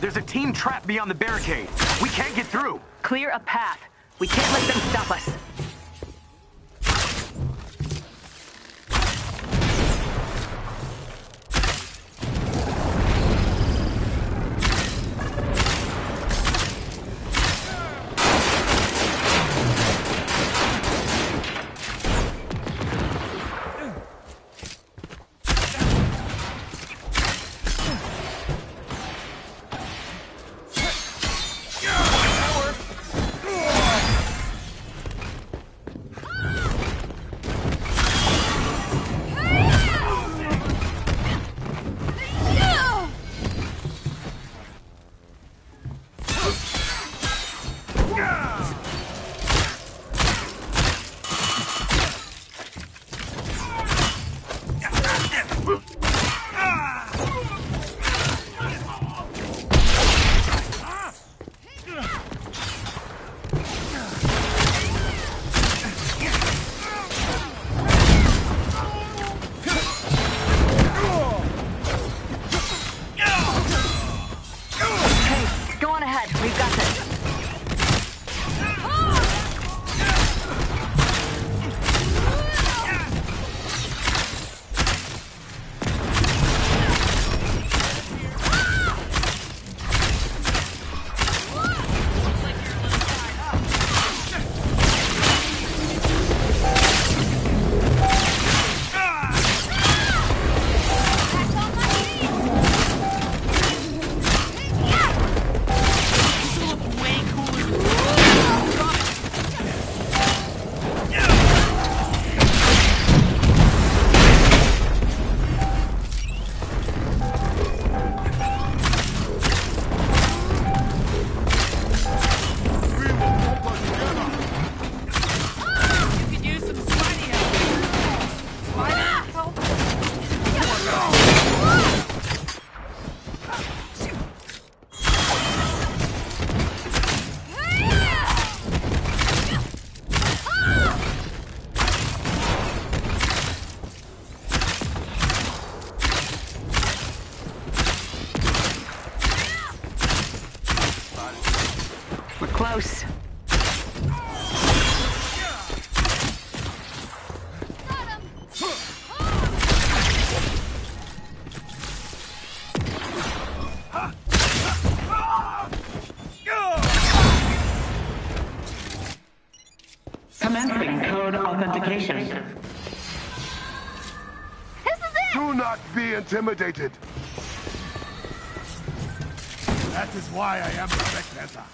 There's a team trapped beyond the barricade. We can't get through. Clear a path. We can't let them stop us. Do not be intimidated. That is why I am the Spectre.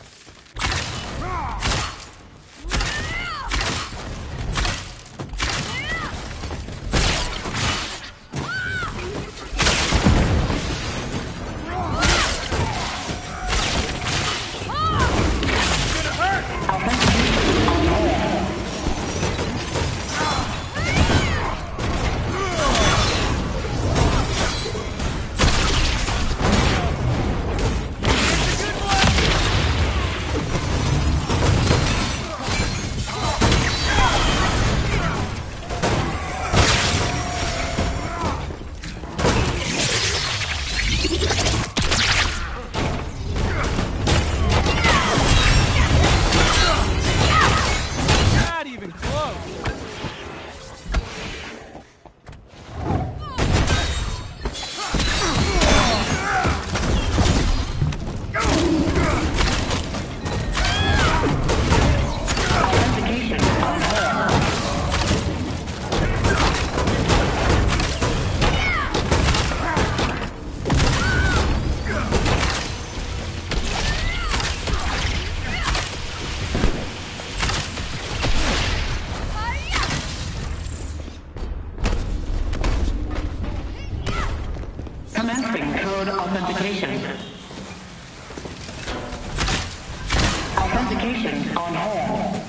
Authentication on hold.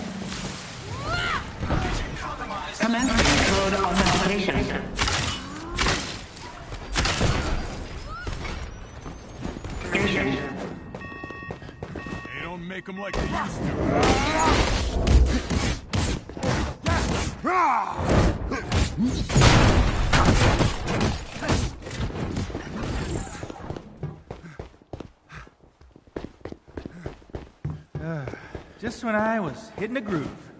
Commencing code authentication. Station. They don't make them like they used to. Ah! Just when I was hitting a groove.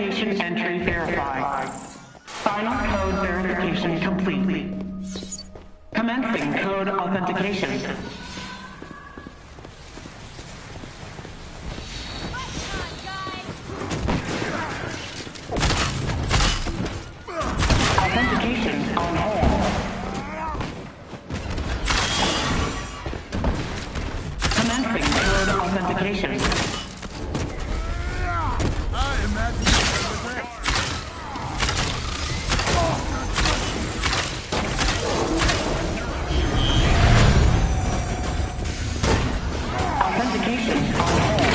Entry verified. Final code verification complete. Commencing code authentication. Authentication on hold. Commencing code authentication. Authentication on hold.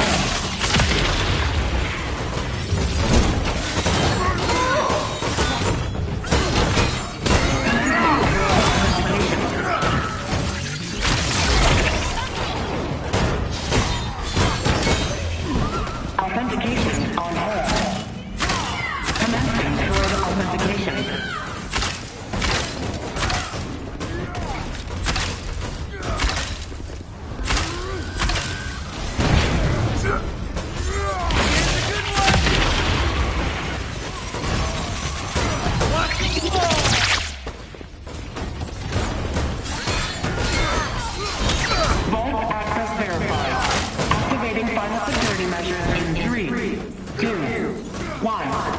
Measures in three, two, one.